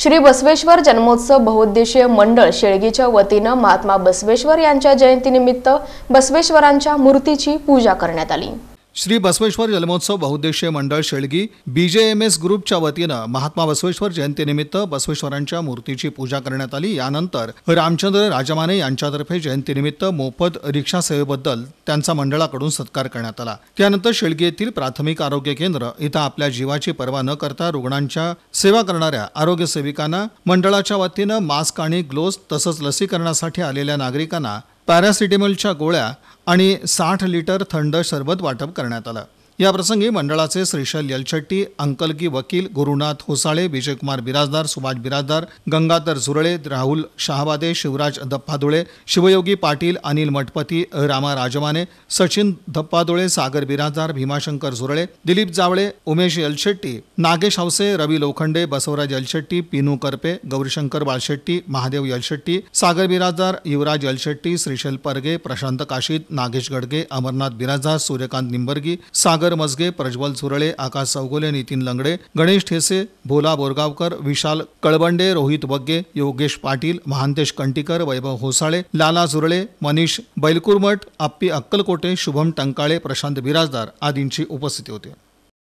श्री बसवेश्वर जन्मोत्सव बहुउद्देशीय मंडळ शेळगीच्या वतीनं महात्मा बसवेश्वर यांच्या जयंतीनिमित्त बसवेश्वरांच्या मूर्तीची पूजा करण्यात आली. श्री बसवेश्वर जन्मोत्सव बहुउद्देशीय मंडळ शेळगी बीजेएमएस ग्रुपच्या वतीनं महात्मा बसवेश्वर जयंतीनिमित्त बसवेश्वरांच्या मूर्तीची पूजा करण्यात आली. यानंतर रामचंद्र राजमाने यांच्यातर्फे जयंतीनिमित्त मोफत रिक्षा सेवेबद्दल त्यांचा मंडळाकडून सत्कार करण्यात आला. त्यानंतर शेळगी येथील प्राथमिक आरोग्य केंद्र इथं आपल्या जीवाची पर्वा न करता रुग्णांच्या सेवा करणाऱ्या आरोग्य सेविकांना मंडळाच्या वतीनं मास्क आणि ग्लोव्ज तसंच लसीकरणासाठी आलेल्या नागरिकांना पॅरासिटेमॉलच्या गोळ्या आणि साठ लिटर थंड सरबत वाटप करण्यात आलं. याप्रसंगी मंडळाचे श्रीशैल यलशेट्टी अंकलगी वकील गुरुनाथ होसाळे विजयकुमार बिराजदार सुभाष बिराजदार गंगाधर झुरळे राहुल शहाबादे शिवराज दप्पादुळे शिवयोगी पाटील अनिल मठपती रामा राजमाने सचिन दप्पादुळे सागर बिराजदार भीमाशंकर झुरळे दिलीप जावळे उमेश यलशेट्टी नागेश हवसे रवी लोखंडे बसवराज यलशेट्टी पिनू करपे गौरीशंकर बाळशेट्टी महादेव यलशेट्टी सागर बिराजदार युवराज यलशेट्टी श्रीशैल परगे प्रशांत काशीद नागेश गडगे अमरनाथ बिराजदार सूर्यकांत निंबर्गी सागर मजगे प्रज्वल झुरळे आकाश चौगुले नितीन लंगडे गणेश ठेसे भोला बोरगावकर विशाल कळबंडे रोहित बग्गे योगेश पाटील महांतेश कंटीकर वैभव होसाळे लाला झुरळे मनीष बैलकुरमठ आप्पी अक्कलकोटे शुभम टंकाळे प्रशांत बिराजदार आदींची उपस्थिती होती.